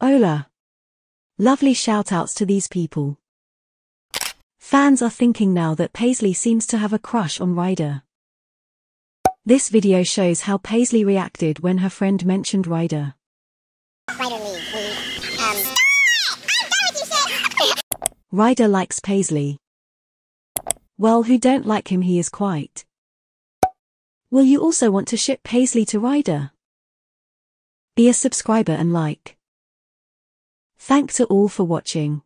Ola. Lovely shoutouts to these people. Fans are thinking now that Paislee seems to have a crush on Ryder. This video shows how Paislee reacted when her friend mentioned Ryder. Ryder Lee, um... I'm done with you, shit! Ryder likes Paislee. Well, who don't like him he is quite. Will you also want to ship Paislee to Ryder? Be a subscriber and like. Thank to all for watching.